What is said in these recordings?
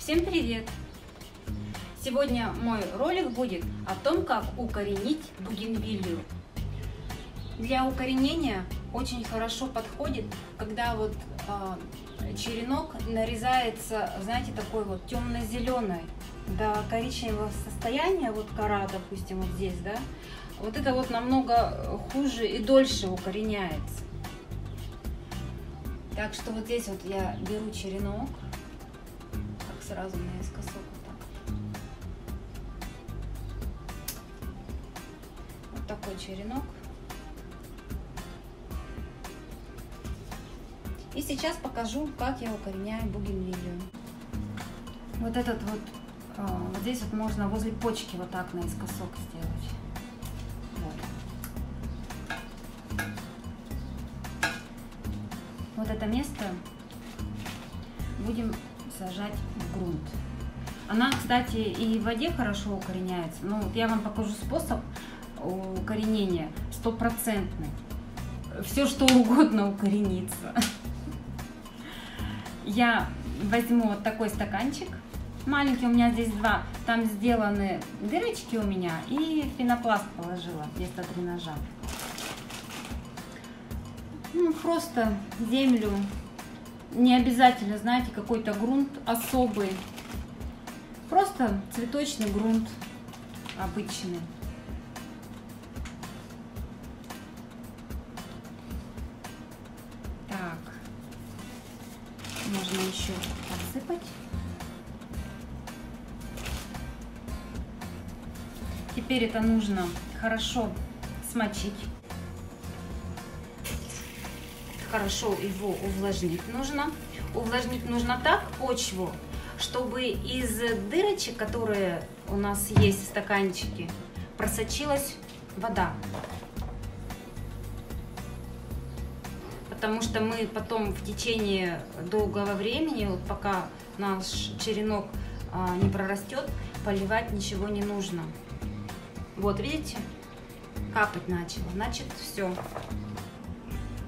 Всем привет! Сегодня мой ролик будет о том, как укоренить бугенвиллию. Для укоренения очень хорошо подходит, когда вот э, черенок нарезается, знаете, такой вот темно-зеленый до коричневого состояния, вот кора, допустим, вот здесь, да, вот это вот намного хуже и дольше укореняется. Так что вот здесь вот я беру черенок, сразу наискосок вот так. Вот такой черенок. И сейчас покажу, как я укореняю бугенвиллию. Вот этот вот, а, вот здесь вот можно возле почки вот так наискосок сделать. вот это место будем сажать в грунт. Она, кстати, и в воде хорошо укореняется. Ну, вот я вам покажу способ укоренения стопроцентный. Все, что угодно укоренится. Я возьму вот такой стаканчик. Маленький, у меня здесь два. Там сделаны дырочки у меня. И пенопласт положила вместо дренажа. Ну, просто землю. Не обязательно, знаете, какой-то грунт особый. Просто цветочный грунт обычный. Так. Можно еще подсыпать. Теперь это нужно хорошо смочить хорошо его увлажнить нужно. Увлажнить нужно так почву, чтобы из дырочек, которые у нас есть в стаканчике, просочилась вода. Потому что мы потом в течение долгого времени, вот пока наш черенок а, не прорастет, поливать ничего не нужно. Вот, видите? Капать начало. Значит, все.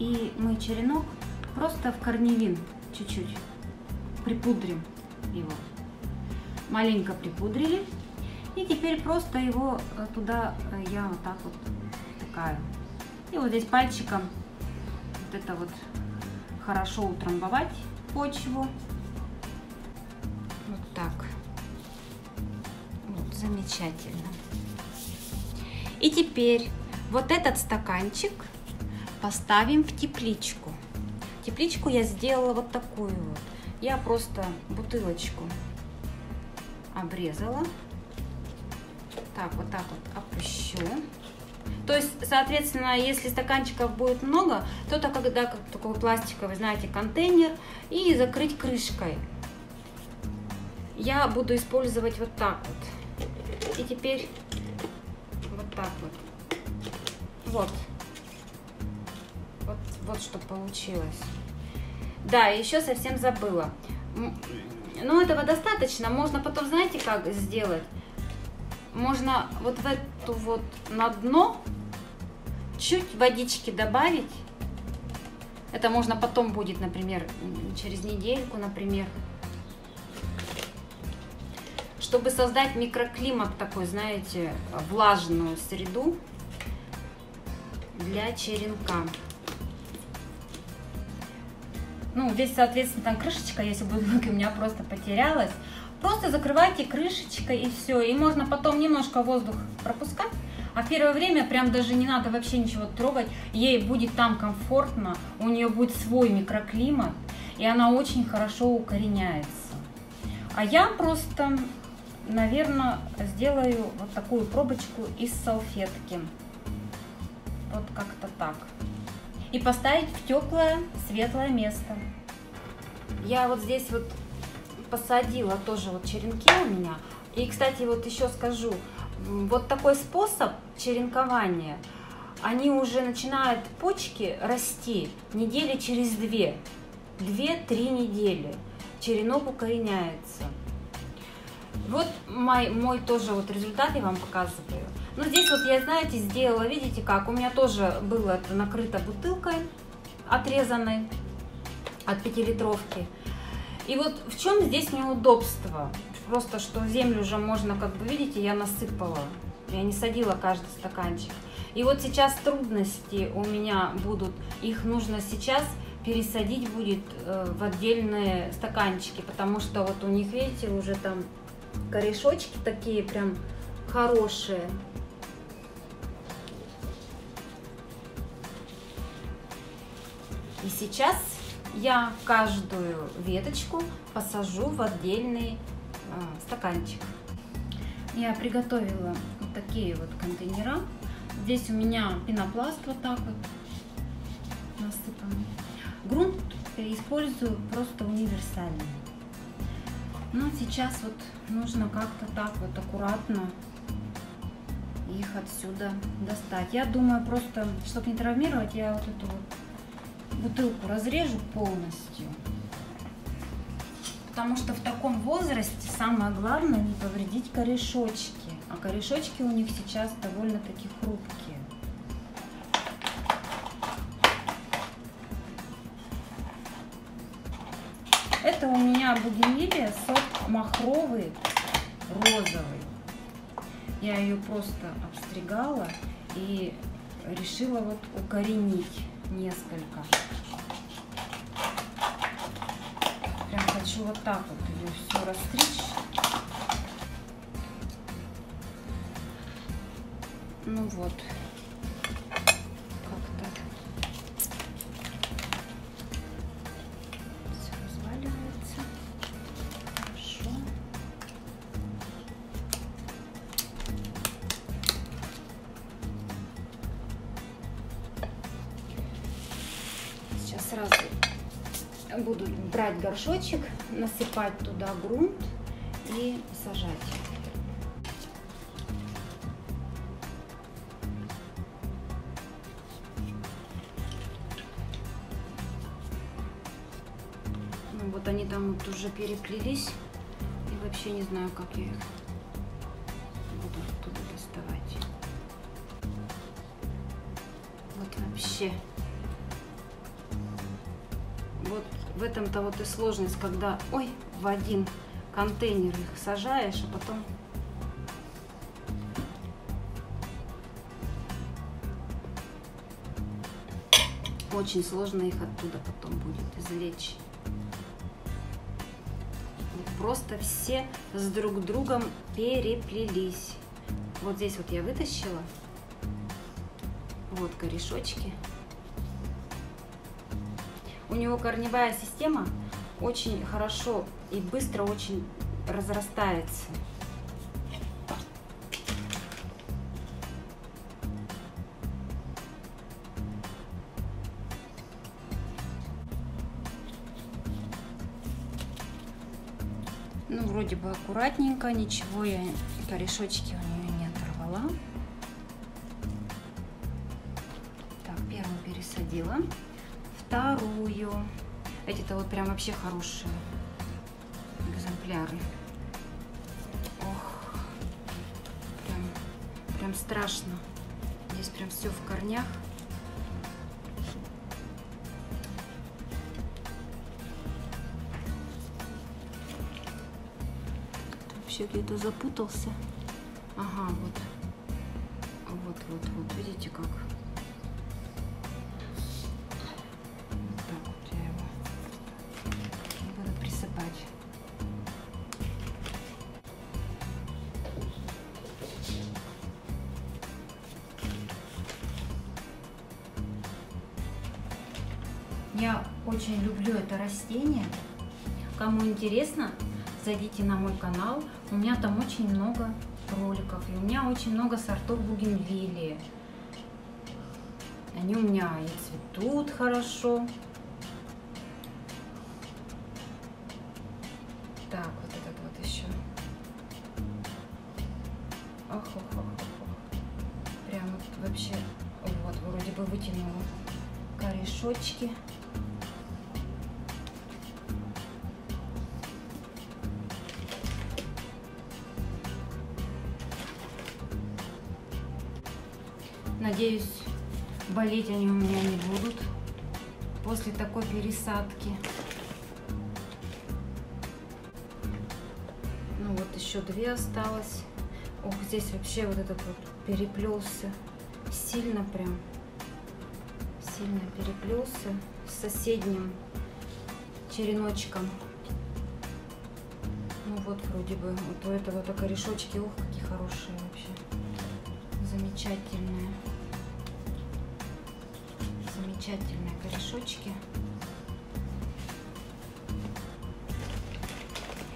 И мы черенок просто в корневин чуть-чуть припудрим его. Маленько припудрили. И теперь просто его э, туда э, я вот так вот такая. И вот здесь пальчиком вот это вот хорошо утрамбовать почву. Вот так. Вот, замечательно. И теперь вот этот стаканчик поставим в тепличку. Тепличку я сделала вот такую вот. Я просто бутылочку обрезала. Так, вот так вот опущу. То есть, соответственно, если стаканчиков будет много, то это когда как такой пластиковый, знаете, контейнер и закрыть крышкой. Я буду использовать вот так вот. И теперь вот так вот. Вот. Вот, что получилось. Да, еще совсем забыла. Ну, этого достаточно. Можно потом, знаете, как сделать? Можно вот в эту вот на дно чуть водички добавить. Это можно потом будет, например, через недельку, например. Чтобы создать микроклимат такой, знаете, влажную среду для черенка. Ну, здесь, соответственно, там крышечка, если будет у меня просто потерялась. Просто закрывайте крышечкой и все. И можно потом немножко воздух пропускать. А первое время прям даже не надо вообще ничего трогать. Ей будет там комфортно, у нее будет свой микроклимат, и она очень хорошо укореняется. А я просто, наверное, сделаю вот такую пробочку из салфетки. Вот как-то так и поставить в теплое, светлое место. Я вот здесь вот посадила тоже вот черенки у меня. И, кстати, вот еще скажу, вот такой способ черенкования, они уже начинают почки расти недели через две, две-три недели. Черенок укореняется. Вот мой, мой тоже вот результат я вам показываю. Ну, здесь вот я, знаете, сделала, видите как, у меня тоже было это накрыто бутылкой отрезанной от пятилитровки. И вот в чем здесь неудобство? Просто что землю уже можно, как бы видите, я насыпала. Я не садила каждый стаканчик. И вот сейчас трудности у меня будут. Их нужно сейчас пересадить будет э, в отдельные стаканчики, потому что вот у них, видите, уже там корешочки такие прям хорошие. И сейчас я каждую веточку посажу в отдельный э, стаканчик. Я приготовила вот такие вот контейнера. Здесь у меня пенопласт вот так вот насыпанный. Грунт использую просто универсальный. Но сейчас вот нужно как-то так вот аккуратно их отсюда достать. Я думаю просто, чтобы не травмировать, я вот эту вот бутылку разрежу полностью. Потому что в таком возрасте самое главное не повредить корешочки. А корешочки у них сейчас довольно-таки хрупкие. Это у меня бугенвилия сорт махровый розовый. Я ее просто обстригала и решила вот укоренить несколько. Прям хочу вот так вот ее все расстричь. Ну вот. Буду брать горшочек, насыпать туда грунт и сажать. Ну, вот они там вот уже переплелись. И вообще не знаю, как я их буду оттуда доставать. Вот вообще в этом-то вот и сложность, когда, ой, в один контейнер их сажаешь, а потом очень сложно их оттуда потом будет извлечь. Просто все с друг другом переплелись. Вот здесь вот я вытащила. Вот корешочки. У него корневая система очень хорошо и быстро очень разрастается. Ну, вроде бы аккуратненько, ничего я корешочки вторую. Эти-то вот прям вообще хорошие экземпляры. Ох, прям, прям страшно. Здесь прям все в корнях. Вообще где-то запутался. Ага, вот. Вот, вот, вот. Видите как? Очень люблю это растение. Кому интересно, зайдите на мой канал. У меня там очень много роликов. И у меня очень много сортов бугенвилии. Они у меня и цветут хорошо. Так, вот этот вот еще. Ох, ох, ох, ох. Прям вот вообще, вот, вроде бы вытянула корешочки. Надеюсь, болеть они у меня не будут после такой пересадки. еще две осталось. Ох, здесь вообще вот этот вот переплелся. Сильно прям. Сильно переплелся с соседним череночком. Ну вот вроде бы. Вот у этого то корешочки. Ох, какие хорошие вообще. Замечательные. Замечательные корешочки.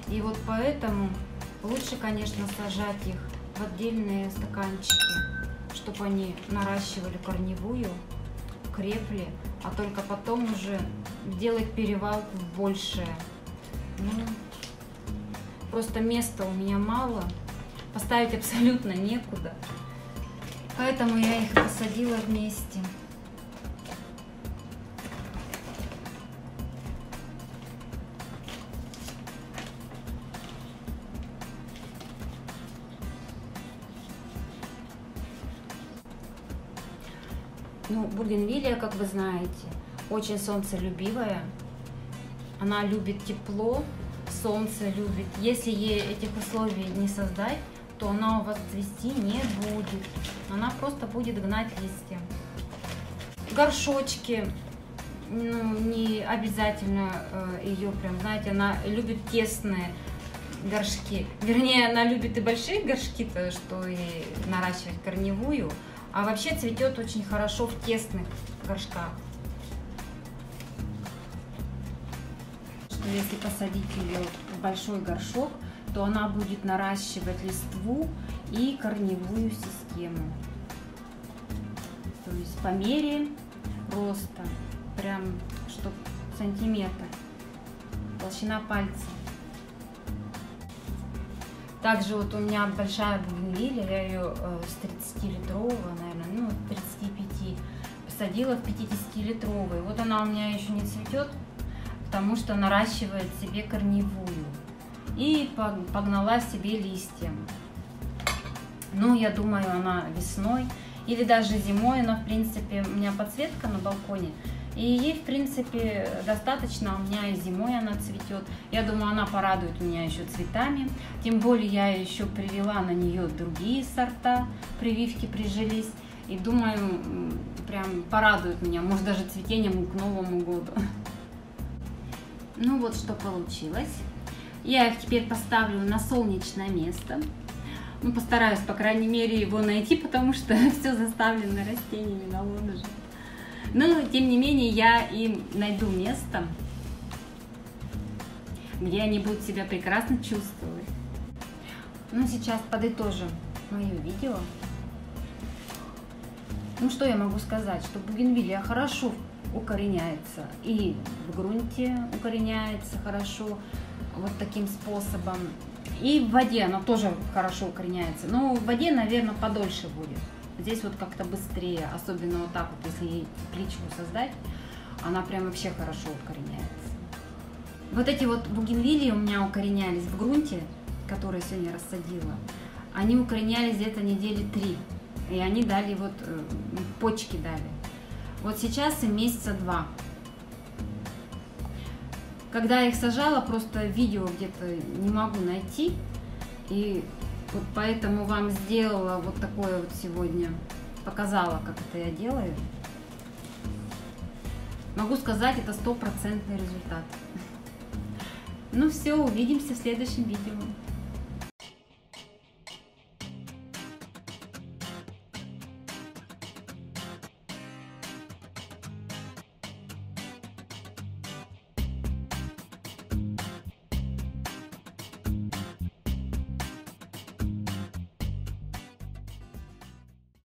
И вот поэтому лучше, конечно, сажать их в отдельные стаканчики, чтобы они наращивали корневую, крепли, а только потом уже делать перевалку в большее. Ну, просто места у меня мало, поставить абсолютно некуда. Поэтому я их посадила вместе. Ну, бугенвилия, как вы знаете, очень солнцелюбивая. Она любит тепло, солнце любит. Если ей этих условий не создать, то она у вас цвести не будет. Она просто будет гнать листья. Горшочки, ну, не обязательно э, ее прям, знаете, она любит тесные горшки. Вернее, она любит и большие горшки-то, что и наращивать корневую. А вообще цветет очень хорошо в тесных горшках. Что если посадить ее в большой горшок, то она будет наращивать листву и корневую систему. То есть по мере роста, прям чтобы сантиметр, толщина пальца. Также вот у меня большая бугенвилля, я ее э, с 30-литрового, наверное, ну, 35, посадила в 50-литровый. Вот она у меня еще не цветет, потому что наращивает себе корневую. И погнала себе листья. Ну, я думаю, она весной или даже зимой, она, в принципе, у меня подсветка на балконе, и ей, в принципе, достаточно, у меня и зимой она цветет. Я думаю, она порадует меня еще цветами. Тем более я еще привела на нее другие сорта, прививки прижились. И думаю, прям порадует меня, может даже цветением к Новому году. Ну вот что получилось. Я их теперь поставлю на солнечное место. Ну, постараюсь, по крайней мере, его найти, потому что все заставлено растениями на лоджии. Но, тем не менее, я им найду место, где они будут себя прекрасно чувствовать. Ну, сейчас подытожим мое видео. Ну, что я могу сказать? Что бугенвилия хорошо укореняется и в грунте укореняется хорошо вот таким способом. И в воде она тоже хорошо укореняется. Но в воде, наверное, подольше будет. Здесь вот как-то быстрее, особенно вот так вот, если ей плечку создать, она прям вообще хорошо укореняется. Вот эти вот бугенвилии у меня укоренялись в грунте, которые сегодня рассадила. Они укоренялись где-то недели три. И они дали вот, э, почки дали. Вот сейчас им месяца два. Когда я их сажала, просто видео где-то не могу найти. И вот поэтому вам сделала вот такое вот сегодня, показала, как это я делаю. Могу сказать, это стопроцентный результат. Ну все, увидимся в следующем видео.